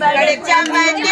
बड़े चमन